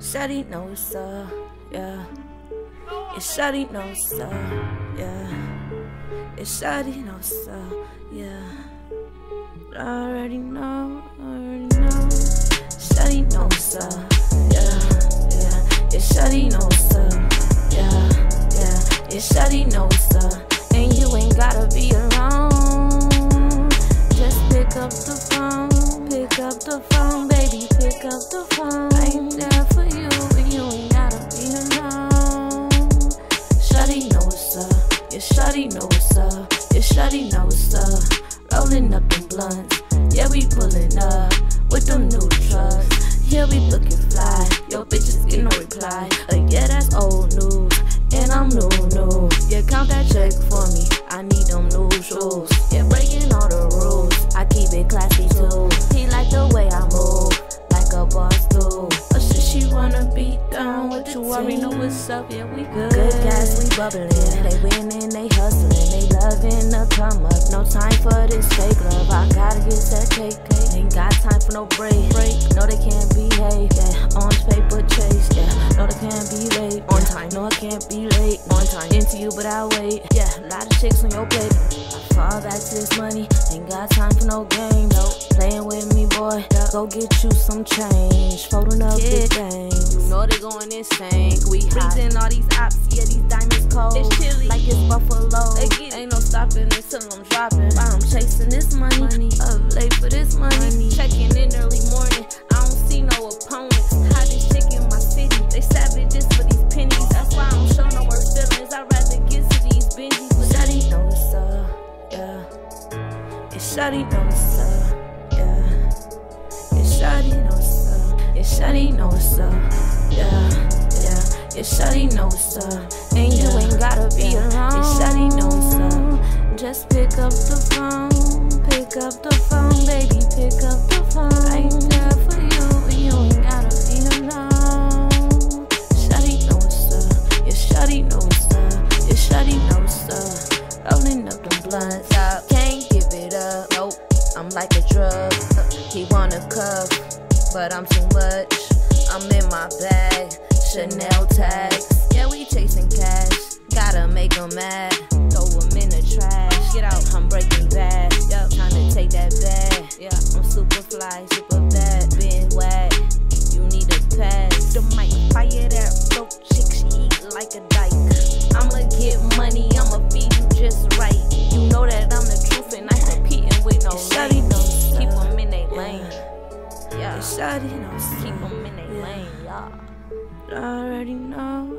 Shawty knows up, yeah. Yeah, Shawty knows up, yeah. Yeah, Shawty knows up, yeah. I already know, I already know. Shawty knows up, yeah, yeah. Yeah, Shawty knows up, yeah, yeah. Yeah, Shawty knows up, and you ain't gotta be alone. Shawty know what's up, yeah, Shawty know what's up. Rolling up them blunts, yeah, we pulling up with them new trucks. Yeah, we looking fly, yo bitches get no reply. Uh, yeah, that's old news, and I'm new, new. Yeah, count that check for me, I up, yeah, we good. Good guys, we bubbling. They winning, they hustling, they loving the come up. No time for this fake love. I gotta get that cake, cake. Ain't got time for no break. break. No, they can't behave. Yeah, orange paper chase. Yeah, no, they can't be late. On time. No, I can't be late. On time. Into you, but I wait. Yeah, a lot of chicks on your plate. I fall back to this money. Ain't got time for no game. Nope. Playing with me, boy. Go get you some change. Folding up big things. You know they going insane. We. Freezing all these ops, yeah, these diamonds cold. It's chilly. like it's Buffalo. Ain't no stopping until I'm dropping. While I'm chasing this money, Money. up late for this money. Money. Checking in early morning, Shawty know what's up, yeah. Yeah, Shawty know what's up. Yeah, Shawty know what's up, yeah, yeah. Yeah, Shawty know what's up, and you ain't gotta be Yeah. alone. Yeah, Shawty know what's up. Just pick up the phone, pick up the phone, baby, pick up the phone. I'm there for you Like a drug. He wanna cuff, but I'm too much. I'm in my bag, Chanel tags. Yeah, we chasing cash, gotta make 'em mad. Throw in the trash. Get out, I'm breaking bad. Yup, trying to take that bag. Yeah, I'm super fly, super bad. Being whack, you need a pass. The mic, fire that dope chick, she eat like a dyke. I'ma get money, I'ma feed you just right. You know that I'm the Yeah, Shawty knows keep up. 'em in Yeah. lane, y'all. I already know.